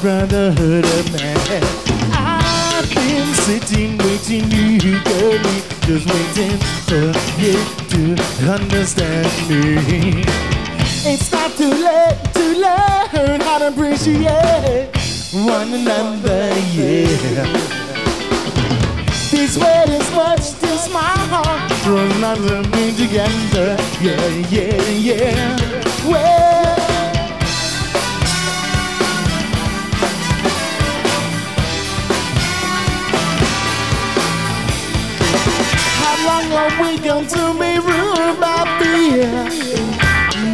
brotherhood of man. I've been sitting, waiting, you got me, just waiting for you to understand me. It's not too late to learn how to appreciate one another, yeah. This world is much too small for not to together, yeah, yeah, yeah. Long are we going to be ruled by fear?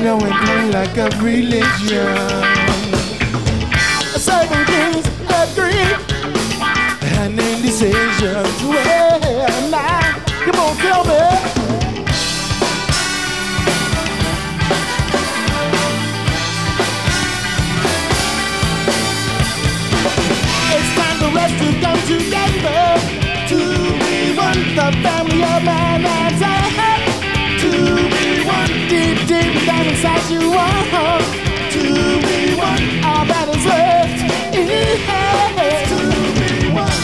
Knowing play like a religion. Certain things agree and indecisions. Well, now, come on, tell me. It's time the family of man and I. To be one, deep, deep down inside you are. To be one, all that is left. To be one.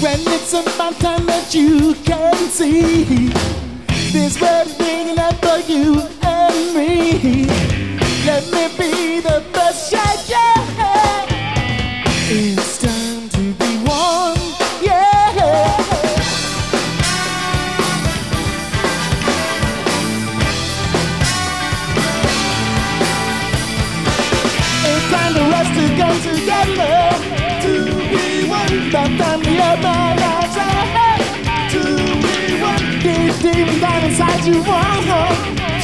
When it's about time that you can see this world is bringing up for you and me. Together to be one. To be one. Inside you, want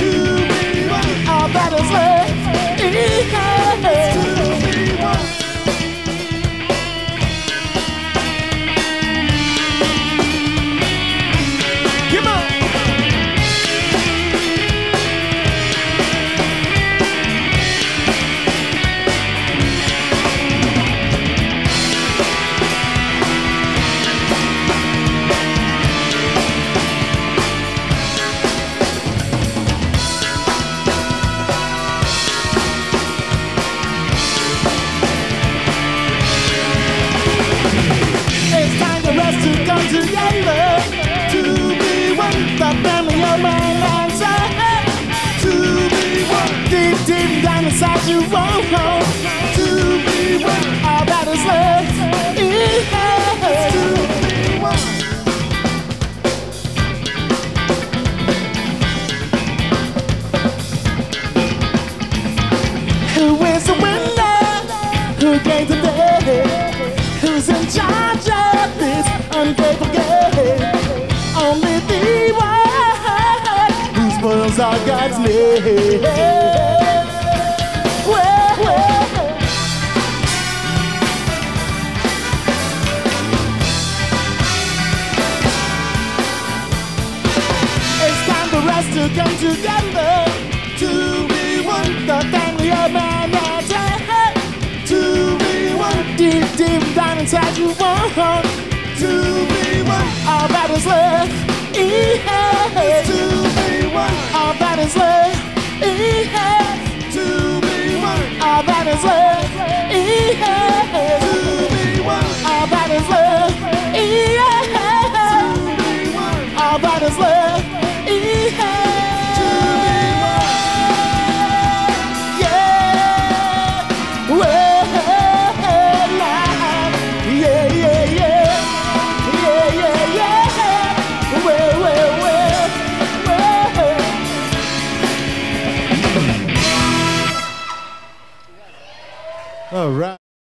be one, the family of man and son. To be one, deep, deep down inside you, won't To be one, God's name. Well. It's time for us to come together to be one, the family of man to be one, deep, deep down inside you want to be one. That is left, yeah. to one. All that is left,